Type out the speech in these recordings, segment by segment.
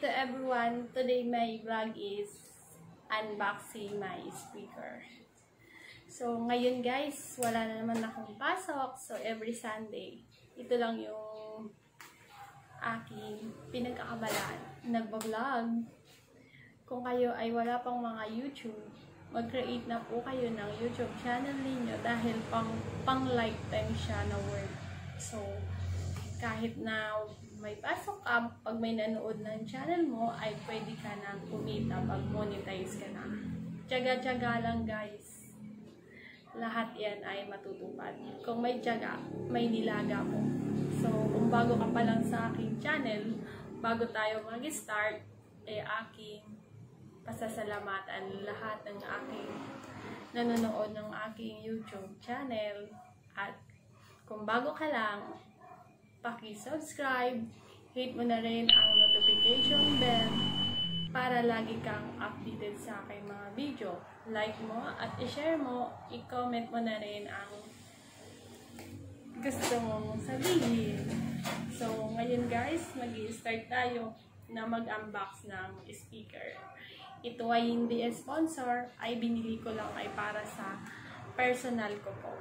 to everyone. Today my vlog is unboxing my speaker. So ngayon guys, wala na naman akong pasok. So every Sunday, ito lang yung aking pinagkakabalaan. Nagbablog. Kung kayo ay wala pang mga YouTube, mag-create na po kayo ng YouTube channel ninyo dahil pang, pang lifetime siya na work. So, kahit na may pasok ka, pag may nanood ng channel mo, ay pwede ka na kumita pag monetize ka na. Tsaga-tsaga lang guys. Lahat yan ay matutupad. Kung may tsaga, may nilaga mo. So, kung bago ka pa lang sa aking channel, bago tayo mag-start, eh aking pasasalamatan lahat ng aking nanonood ng aking YouTube channel. At kung bago ka lang, paki-subscribe, hit mo na rin ang notification bell para lagi kang updated sa aking mga video. Like mo at i-share mo, i-comment mo na rin ang gusto mong sabihin. So, ngayon guys, mag start tayo na mag-unbox ng speaker. Ito ay hindi sponsor, ay binili ko lang ay para sa personal ko po.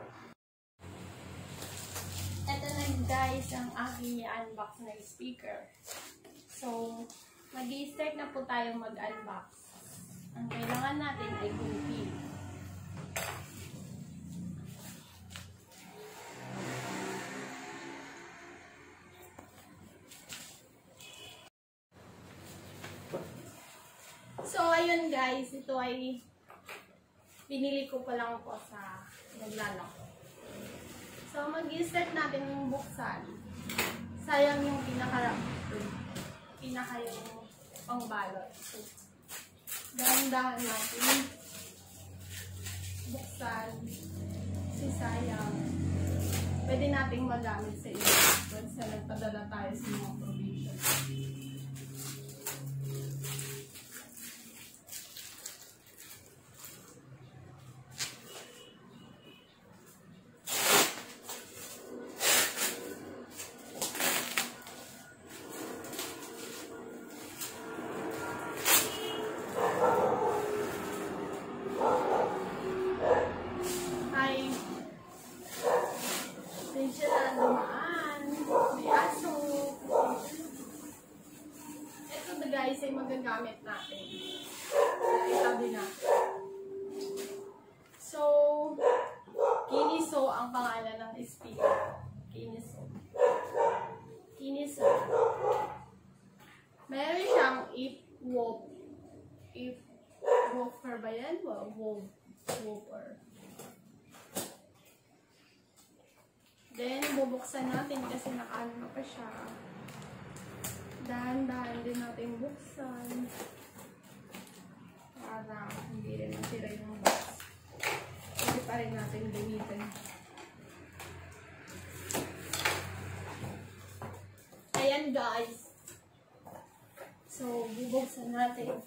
Ito na guys ang aking i-unbox na speaker. So, mag-i-start na po tayo mag-unbox. Ang kailangan natin ay gulpi. So, ayun guys, ito ay binili ko pa lang po sa naglalako. So, mag-start natin yung buksan. Sayang yung pinaka pinaka yung pangbalot. So, dahan-dahan natin buksan si sayang. Pwede nating magamit sa iyo once na nagpadala tayo sa mga provision. Ay, Tensya na dumaan. May aso. Ito na ay magagamit natin. Itabi natin. So, Kiniso ang pangalan ng speaker. Kiniso. Kiniso. Meron siyang. If woofer ba yan? Woof. Woofer. Then, bubuksan natin kasi nakaano na pa siya. Dahan-dahan din natin buksan. Para hindi rin masira yung box. Pwede pa rin natin gamitin. Ayan guys. So, bubuksan natin.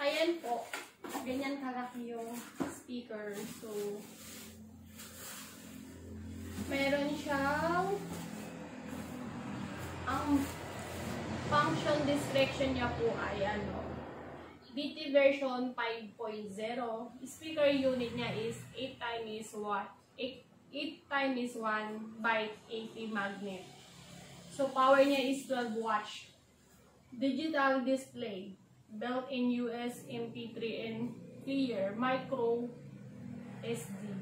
Ayan po. Ganyan kalaki yung speaker. So, meron siyang ang description niya po ay ano, BT version 5.0. Speaker unit niya is 8 times 1 8, 8 times 1 by 80 magnet. So power niya is 12 watts. Digital display built-in US MP3 and clear micro SD.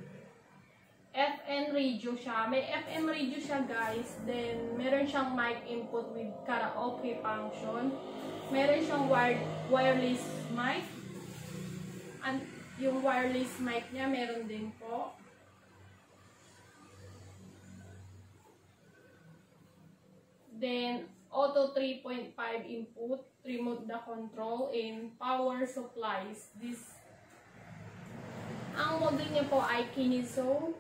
FN radio siya. May FM radio siya guys. Then meron siyang mic input with karaoke function. Meron siyang wired, wireless mic. And yung wireless mic niya meron din po. Then auto 3.5 input, remote the control, and power supplies. This, ang model niya po ay Kiniso.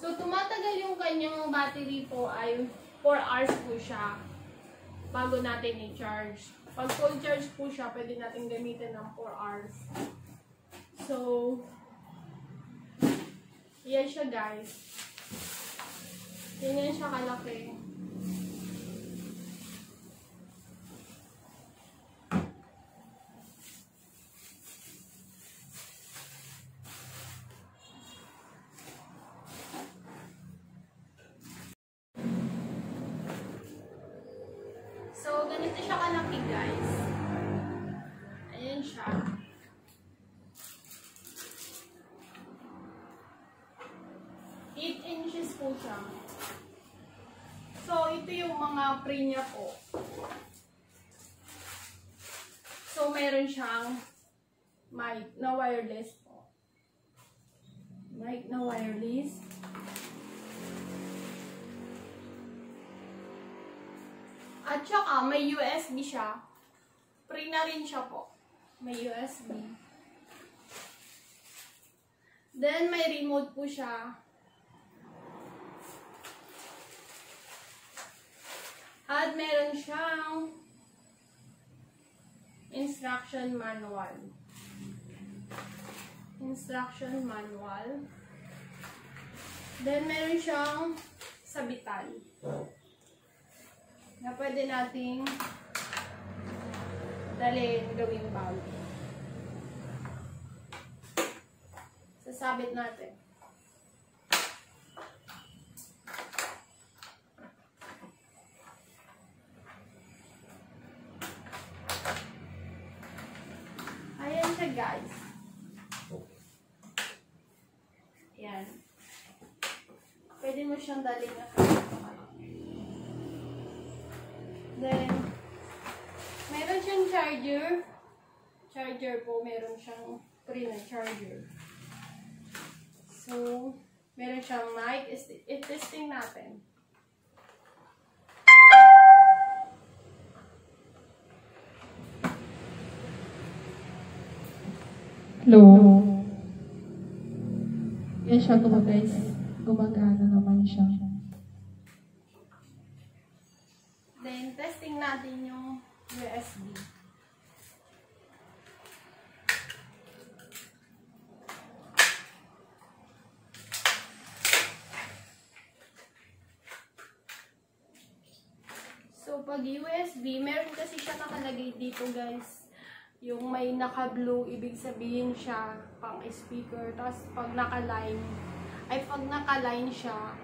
So, tumatagal yung kanyang battery po ay 4 hours po siya bago natin i-charge. Pag full charge po siya, pwede natin gamitin ng 4 hours. So, yan siya guys. Ganyan siya kalaki. So, ganito siya kalaki guys. Ayan siya. Eight inches po siya. So, ito yung mga pre niya po. So, meron siyang mic na wireless po. Mic na wireless. At saka, may USB siya. Free na rin siya po. May USB. Then, may remote po siya. At meron siyang instruction manual. Instruction manual. Then, meron siyang sabitan na pwede nating dalhin gawing bag. Sasabit natin. Ayan siya guys. Ayan. Pwede mo siyang dalhin na charger. Charger po, meron siyang free na charger. So, meron siyang mic. I-testing natin. Hello. Yan siya guma guys. Gumagana naman siya. Then, testing natin yung USB. So, pag USB, meron kasi siya nakalagay dito, guys. Yung may naka-blue, ibig sabihin siya pang speaker. Tapos, pag naka-line, ay pag naka-line siya,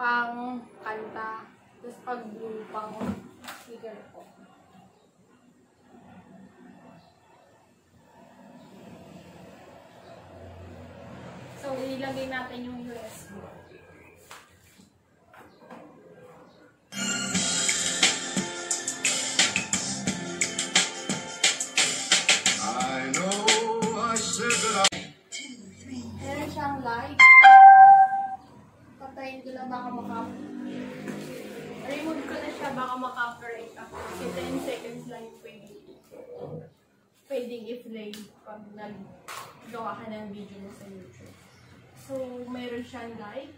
pang kanta. Tapos, pag blue, pang speaker po. So, ilagay natin yung USB. Maka-operate ako. Kasi 10 seconds lang yung pwede. Pwedeng i-play pag naggawa ka ng video mo sa YouTube. So, meron siyang light.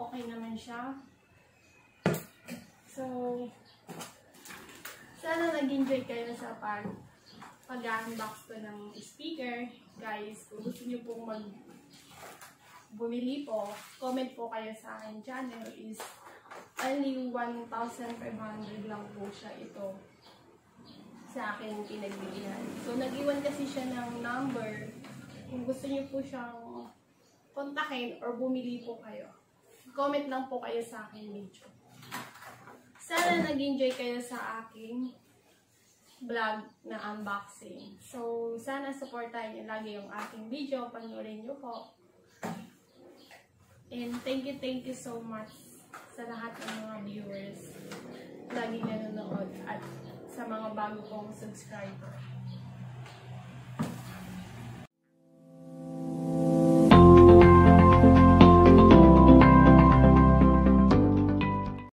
Okay naman siya. So, sana nag-enjoy kayo sa pag pag-unbox ko ng speaker. Guys, kung gusto niyo pong mag bumili po, comment po kayo sa akin channel is only 1,500 lang po siya ito sa akin pinagbigyan. So, nag-iwan kasi siya ng number. Kung gusto niyo po siyang kontakin or bumili po kayo, comment lang po kayo sa akin video. Sana nag-enjoy kayo sa aking vlog na unboxing. So, sana supportahan niyo lagi yung aking video. Panoorin niyo po. And thank you, thank you so much sa lahat ng mga viewers lagi nanonood at sa mga bago kong subscriber.